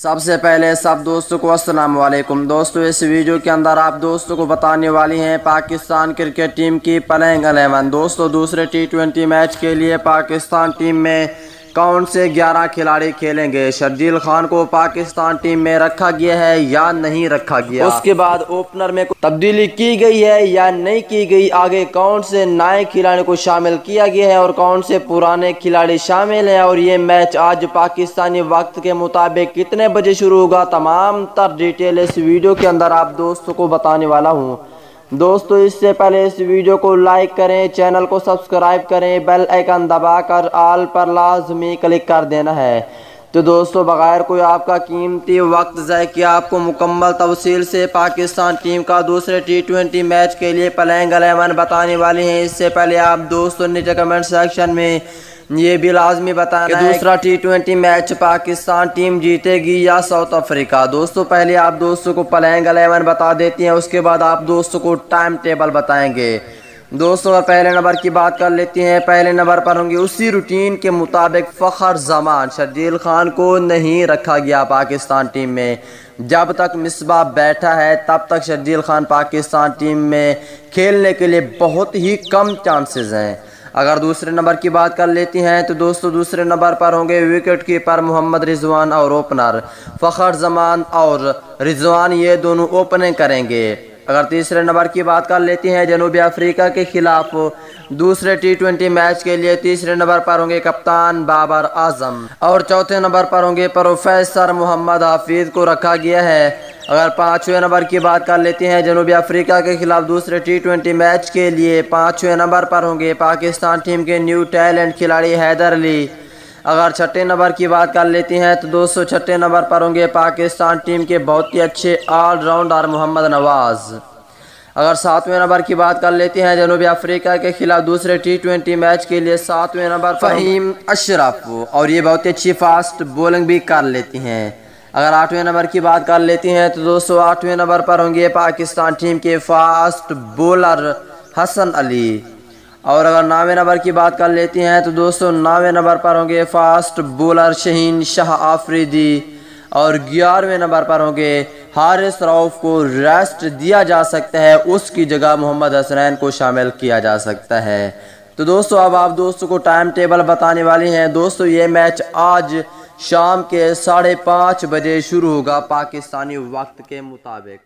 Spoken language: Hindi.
सबसे पहले सब दोस्तों को अस्सलाम वालेकुम दोस्तों, इस वीडियो के अंदर आप दोस्तों को बताने वाली हैं पाकिस्तान क्रिकेट टीम की प्लेइंग अलेवन दोस्तों, दूसरे टी ट्वेंटी मैच के लिए पाकिस्तान टीम में कौन से 11 खिलाड़ी खेलेंगे? शर्जील खान को पाकिस्तान टीम में रखा गया है या नहीं रखा गया? उसके बाद ओपनर में तब्दीली की गई है या नहीं की गई? आगे कौन से नए खिलाड़ी को शामिल किया गया है और कौन से पुराने खिलाड़ी शामिल हैं? और ये मैच आज पाकिस्तानी वक्त के मुताबिक कितने बजे शुरू होगा? तमाम तर डिटेल इस वीडियो के अंदर आप दोस्तों को बताने वाला हूँ। दोस्तों, इससे पहले इस वीडियो को लाइक करें चैनल को सब्सक्राइब करें बेल आइकन दबाकर ऑल पर लाजमी क्लिक कर देना है। तो दोस्तों बगैर कोई आपका कीमती वक्त जाए कि आपको मुकम्मल तफसील से पाकिस्तान टीम का दूसरे टी ट्वेंटी मैच के लिए प्लेइंग अलेवन बताने वाले हैं। इससे पहले आप दोस्तों नीचे कमेंट सेक्शन में ये भी लाजमी बताना है दूसरा T twenty match Pakistan team जीतेगी या साउथ अफ्रीका। दोस्तों पहले आप दोस्तों को प्लेइंग अलेवन बता देती हैं उसके बाद आप दोस्तों को टाइम टेबल बताएँगे। दोस्तों पहले नंबर की बात कर लेती हैं। पहले नंबर पर होंगे उसी रूटीन के मुताबिक फ़खर जमान। शर्जील खान को नहीं रखा गया पाकिस्तान टीम में। जब तक मिसबा बैठा है, तब तक शर्जील खान पाकिस्तान टीम में खेलने के लिए बहुत ही कम चांसेस हैं। अगर दूसरे नंबर की बात कर लेती हैं तो दोस्तों, दूसरे नंबर पर होंगे विकेट कीपर मोहम्मद रिजवान और ओपनर फ़खर जमान और रिजवान ये दोनों ओपनिंग करेंगे। अगर तीसरे नंबर की बात कर लेती हैं जनूबी अफ्रीका के खिलाफ, दूसरे टी ट्वेंटी मैच के लिए तीसरे नंबर पर होंगे कप्तान बाबर आज़म और चौथे नंबर पर होंगे प्रोफेसर मोहम्मद हाफिज को रखा गया है। अगर पाँचवें नंबर की बात कर लेते हैं जनूबी अफ्रीका के खिलाफ दूसरे टी ट्वेंटी मैच के लिए पाँचवें नंबर पर होंगे पाकिस्तान टीम के न्यू टैलेंट खिलाड़ी हैदर अली। अगर छठे नंबर की बात कर लेते हैं तो दोस्तों छठे नंबर पर होंगे पाकिस्तान टीम के बहुत ही अच्छे ऑलराउंडर मोहम्मद नवाज़। अगर सातवें नंबर की बात कर लेते हैं, जनूबी अफ्रीका के खिलाफ दूसरे टी ट्वेंटी मैच के लिए सातवें नंबर फहीम अशरफ। और ये बहुत ही अच्छी फास्ट बॉलिंग भी कर लेती हैं। अगर आठवें नंबर की बात कर लेती हैं तो दोस्तों आठवें नंबर पर होंगे पाकिस्तान टीम के फास्ट बॉलर हसन अली। और अगर नौवें नंबर की बात कर लेती हैं तो दोस्तों, नौवें नंबर पर होंगे फास्ट बॉलर शहीन शाह आफरीदी और ग्यारहवें नंबर पर होंगे हारिस रऊफ को रेस्ट दिया जा सकता है। उसकी जगह मोहम्मद हसनैन को शामिल किया जा सकता है। तो दोस्तों, अब आप दोस्तों को टाइम टेबल बताने वाली हैं। दोस्तों, ये मैच आज शाम के साढ़े पाँच बजे शुरू होगा पाकिस्तानी वक्त के मुताबिक।